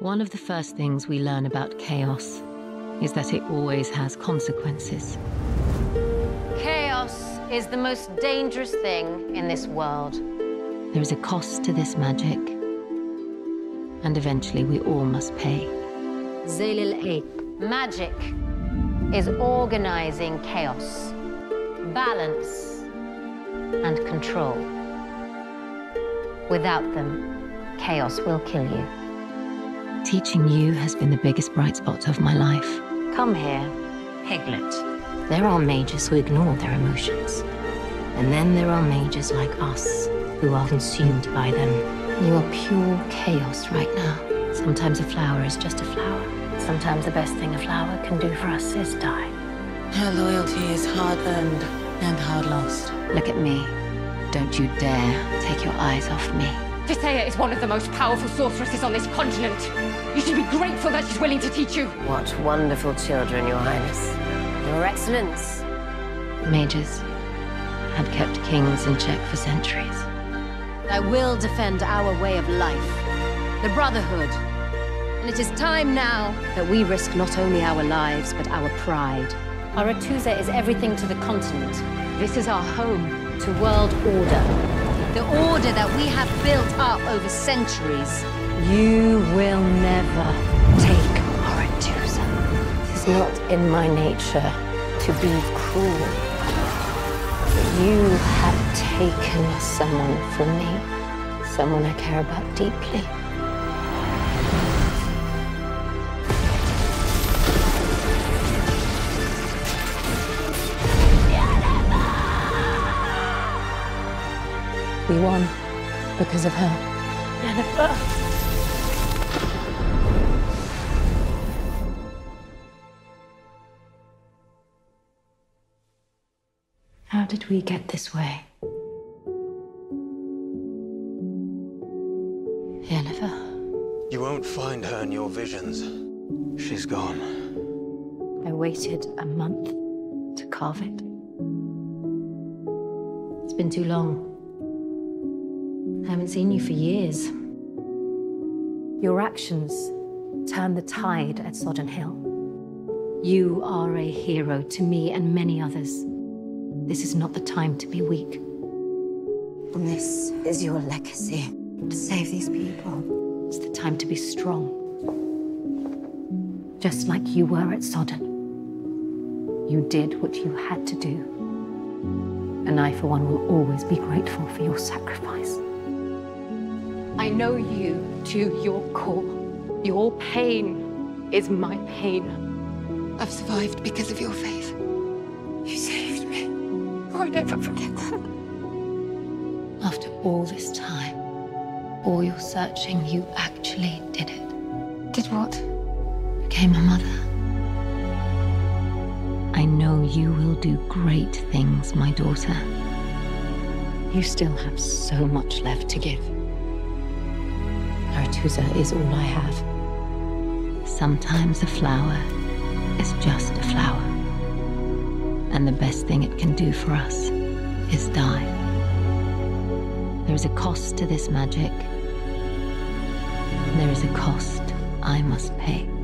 One of the first things we learn about chaos is that it always has consequences. Chaos is the most dangerous thing in this world. There is a cost to this magic, and eventually we all must pay. Zalil 8. Magic is organizing chaos, balance, and control. Without them, chaos will kill you. Teaching you has been the biggest bright spot of my life. Come here, Piglet. There are mages who ignore their emotions. And then there are mages like us who are consumed by them. You are pure chaos right now. Sometimes a flower is just a flower. Sometimes the best thing a flower can do for us is die. Her loyalty is hard earned and hard lost. Look at me. Don't you dare take your eyes off me. Tissaia is one of the most powerful sorceresses on this continent. You should be grateful that she's willing to teach you. What wonderful children, Your Highness. Your Excellence. Mages had kept kings in check for centuries. I will defend our way of life, the Brotherhood. And it is time now that we risk not only our lives, but our pride. Aretuza is everything to the continent. This is our home to world order. The order that we have built up over centuries. You will never take Aretuza. It is not in my nature to be cruel. You have taken someone from me, someone I care about deeply. We won because of her. Yennefer. How did we get this way? Yennefer. You won't find her in your visions. She's gone. I waited a month to carve it. It's been too long. I haven't seen you for years. Your actions turned the tide at Sodden Hill. You are a hero to me and many others. This is not the time to be weak. And this is your legacy to save these people. It's the time to be strong. Just like you were at Sodden. You did what you had to do. And I, for one, will always be grateful for your sacrifice. I know you to your core. Your pain is my pain. I've survived because of your faith. You saved me. I'll never forget that. After all this time, all your searching, you actually did it. Did what? Became a mother. I know you will do great things, my daughter. You still have so much left to give. Aretuza is all I have. Sometimes a flower is just a flower. And the best thing it can do for us is die. There is a cost to this magic. There is a cost I must pay.